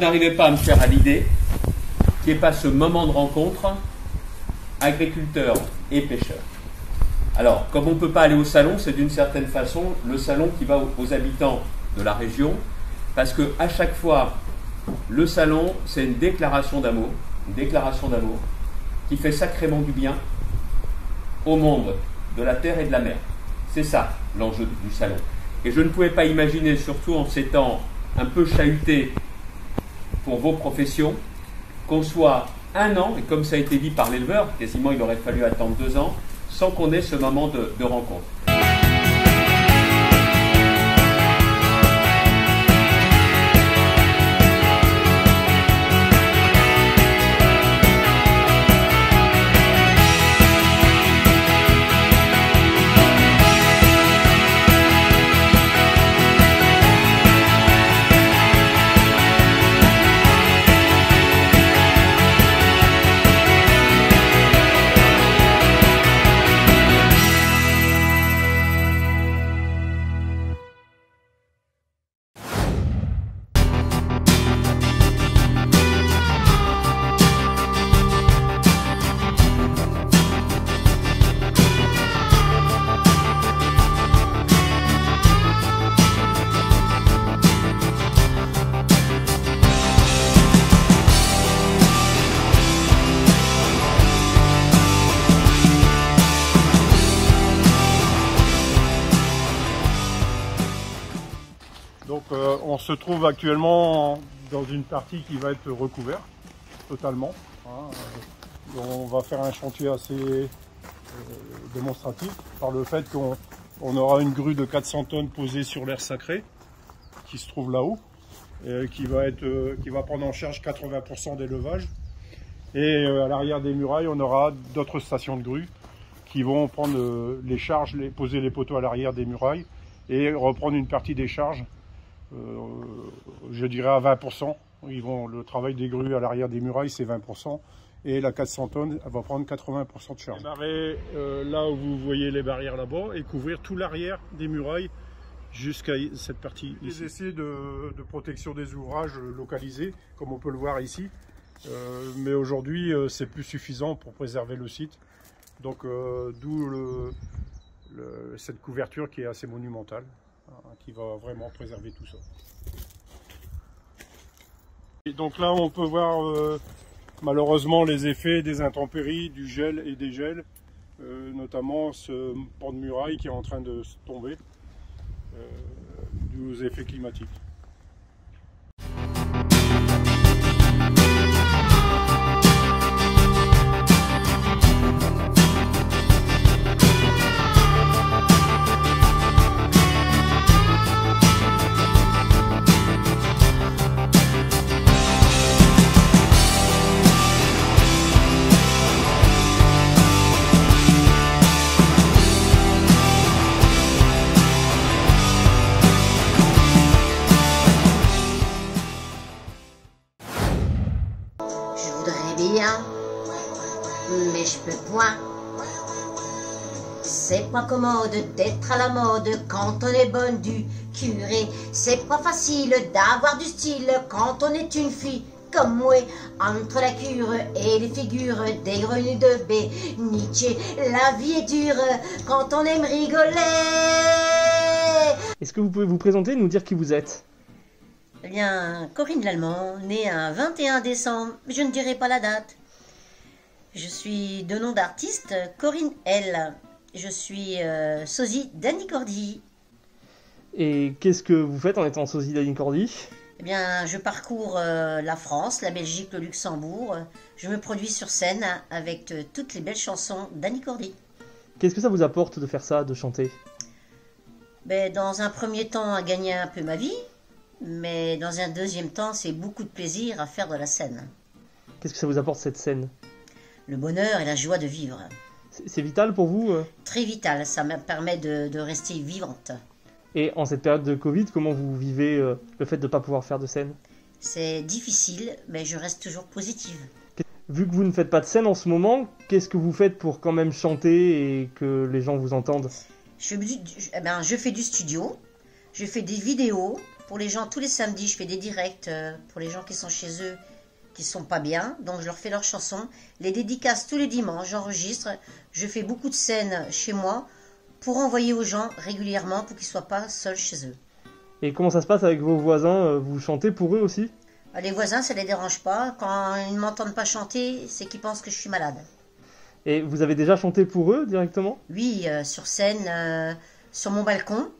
n'arrivais pas à me faire à l'idée qu'il n'y ait pas ce moment de rencontre agriculteurs et pêcheurs. Alors, comme on ne peut pas aller au salon, c'est d'une certaine façon le salon qui va aux habitants de la région, parce que à chaque fois, le salon, c'est une déclaration d'amour, une déclaration d'amour qui fait sacrément du bien au monde de la terre et de la mer. C'est ça l'enjeu du salon. Et je ne pouvais pas imaginer, surtout en ces temps un peu chahutés pour vos professions, qu'on soit un an, et comme ça a été dit par l'éleveur, quasiment il aurait fallu attendre deux ans, sans qu'on ait ce moment de, de rencontre. Se trouve actuellement dans une partie qui va être recouverte totalement. hein. On va faire un chantier assez euh, démonstratif par le fait qu'on on aura une grue de 400 tonnes posée sur l'air sacré qui se trouve là-haut, euh, qui, va être, euh, qui va prendre en charge 80% d'élevage. Et euh, à l'arrière des murailles, on aura d'autres stations de grue qui vont prendre les charges, poser les poteaux à l'arrière des murailles et reprendre une partie des charges je dirais à 20%. Ils vont, le travail des grues à l'arrière des murailles, c'est 20%. Et la 400 tonnes, elle va prendre 80% de charge. Démarrer euh, là où vous voyez les barrières là-bas et couvrir tout l'arrière des murailles jusqu'à cette partie. Les essais de, de protection des ouvrages localisés, comme on peut le voir ici. Euh, mais aujourd'hui, euh, c'est plus suffisant pour préserver le site. Donc, euh, d'où le- le- cette couverture qui est assez monumentale qui va vraiment préserver tout ça. Et donc là, on peut voir euh, malheureusement les effets des intempéries, du gel et des gels, euh, notamment ce pan de muraille qui est en train de tomber, euh, dû aux effets climatiques. Mais je peux point. C'est pas commode d'être à la mode quand on est bonne du curé. C'est pas facile d'avoir du style quand on est une fille comme moi. Entre la cure et les figures des grenouilles de Nietzsche, la vie est dure quand on aime rigoler. Est-ce que vous pouvez vous présenter et nous dire qui vous êtes? Eh bien, Corinne Lallemand, née un 21 décembre, je ne dirai pas la date. Je suis de nom d'artiste Corinne L. Je suis euh, sosie d'Annie Cordy. Et qu'est-ce que vous faites en étant sosie d'Annie Cordy? Eh bien, je parcours euh, la France, la Belgique, le Luxembourg. Je me produis sur scène avec euh, toutes les belles chansons d'Annie Cordy. Qu'est-ce que ça vous apporte de faire ça, de chanter? Ben, dans un premier temps, à gagner un peu ma vie, mais dans un deuxième temps, c'est beaucoup de plaisir à faire de la scène. Qu'est-ce que ça vous apporte cette scène? Le bonheur et la joie de vivre. C'est vital pour vous euh Très vital, ça me permet de, de rester vivante. Et en cette période de Covid, comment vous vivez euh, le fait de ne pas pouvoir faire de scène? C'est difficile, mais je reste toujours positive. Vu que vous ne faites pas de scène en ce moment, qu'est-ce que vous faites pour quand même chanter et que les gens vous entendent? Je, fais du- du- eh ben, je fais du studio, je fais des vidéos, Pour les gens, tous les samedis, je fais des directs euh, pour les gens qui sont chez eux, qui sont pas bien. Donc je leur fais leurs chansons. Les dédicaces tous les dimanches, j'enregistre. Je fais beaucoup de scènes chez moi pour envoyer aux gens régulièrement pour qu'ils soient pas seuls chez eux. Et comment ça se passe avec vos voisins euh, Vous chantez pour eux aussi? Les voisins, ça les dérange pas. Quand ils ne m'entendent pas chanter, c'est qu'ils pensent que je suis malade. Et vous avez déjà chanté pour eux directement? Oui, euh, sur scène, euh, sur mon balcon.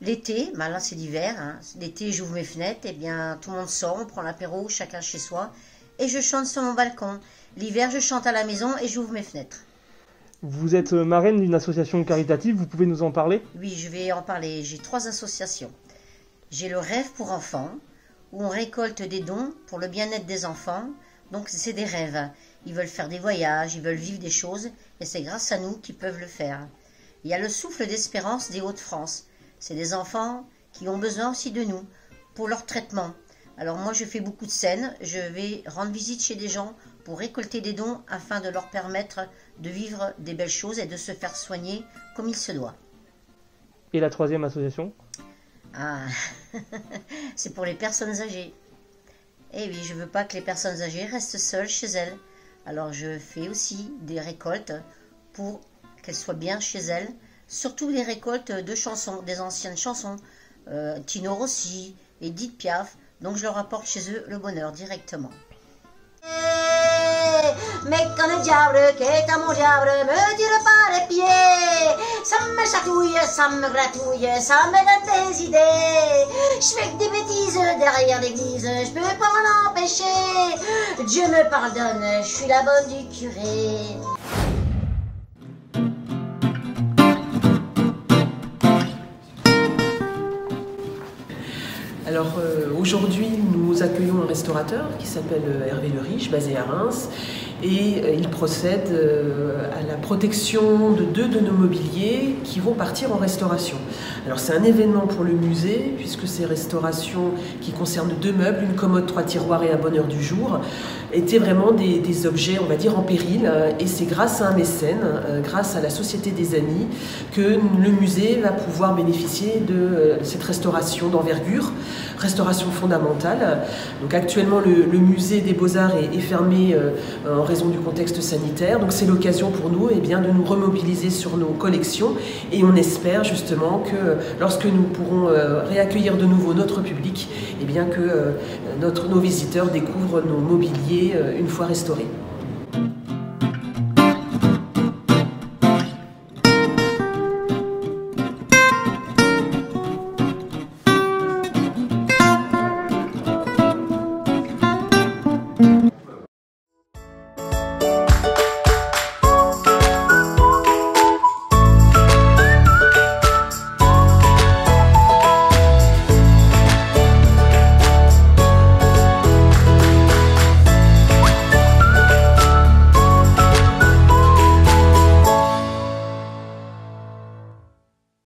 L'été, bah là c'est l'hiver, hein. l'été j'ouvre mes fenêtres, et bien tout le monde sort, on prend l'apéro, chacun chez soi, et je chante sur mon balcon. L'hiver je chante à la maison et j'ouvre mes fenêtres. Vous êtes euh, marraine d'une association caritative, vous pouvez nous en parler? Oui, je vais en parler. J'ai trois associations. J'ai le rêve pour enfants, où on récolte des dons pour le bien-être des enfants. Donc c'est des rêves. Ils veulent faire des voyages, ils veulent vivre des choses, et c'est grâce à nous qu'ils peuvent le faire. Il y a le souffle d'espérance des Hauts-de-France. C'est des enfants qui ont besoin aussi de nous pour leur traitement. Alors moi je fais beaucoup de scènes, je vais rendre visite chez des gens pour récolter des dons afin de leur permettre de vivre des belles choses et de se faire soigner comme il se doit. Et la troisième association? Ah, c'est pour les personnes âgées. Eh oui, je veux pas que les personnes âgées restent seules chez elles. Alors je fais aussi des récoltes pour qu'elles soient bien chez elles. Surtout des récoltes de chansons, des anciennes chansons. Euh, Tino Rossi, Edith Piaf. Donc je leur apporte chez eux le bonheur directement. Mais quand le diable qui est à mon diable me tire par les pieds, ça me chatouille, ça me gratouille, ça me donne des idées. Je fais que des bêtises derrière l'église, je peux pas m'en empêcher. Dieu me pardonne, je suis la bonne du curé. Alors euh, aujourd'hui, nous accueillons un restaurateur qui s'appelle euh, Hervé Le Riche, basé à Reims, et euh, il procède euh, à la protection de deux de nos mobiliers qui vont partir en restauration. Alors c'est un événement pour le musée puisque ces restaurations qui concernent deux meubles, une commode, trois tiroirs et un bonheur du jour, étaient vraiment des, objets, on va dire, en péril. Et c'est grâce à un mécène, grâce à la Société des Amis, que le musée va pouvoir bénéficier de cette restauration d'envergure, restauration fondamentale. Donc actuellement, le, musée des Beaux-Arts est, fermé euh, en raison du contexte sanitaire. Donc c'est l'occasion pour nous eh de nous remobiliser sur nos collections et on espère justement que lorsque nous pourrons euh, réaccueillir de nouveau notre public, eh bien que euh, nos visiteurs découvrent nos mobiliers euh, une fois restaurés.